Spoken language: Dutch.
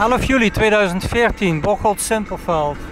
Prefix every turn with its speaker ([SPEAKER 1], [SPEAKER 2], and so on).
[SPEAKER 1] 11 juli 2014, Bocholt Simpelveld.